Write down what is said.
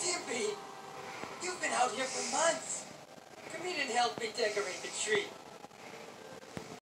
Stimpy, you've been out here for months. Come in and help me decorate the tree.